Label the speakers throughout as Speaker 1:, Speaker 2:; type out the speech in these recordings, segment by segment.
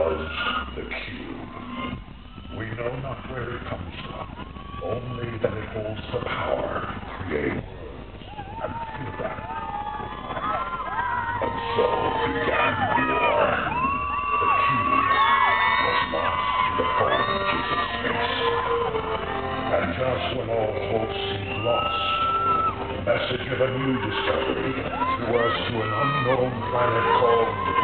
Speaker 1: was the cube. We know not where it comes from, only that it holds the power to create worlds and fill them with. And so began war. The cube was lost in the Jesus Christ, And just when all hope seemed lost, the message of a new discovery to us to an unknown planet called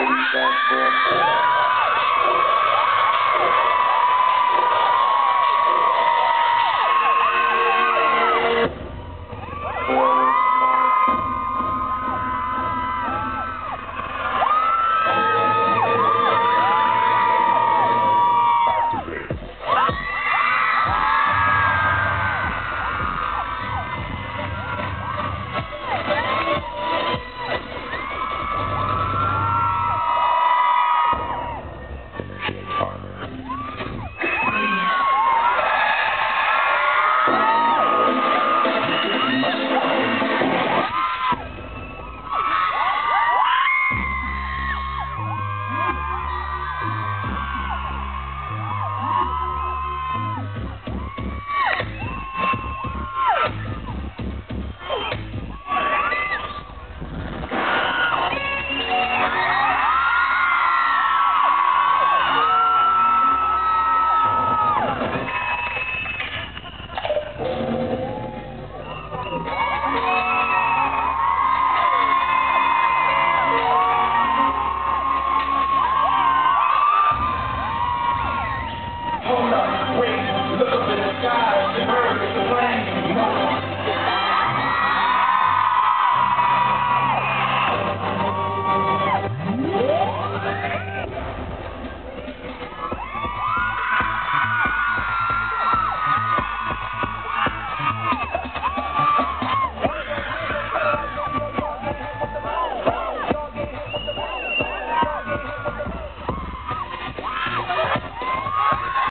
Speaker 1: Thank you. Bye. God.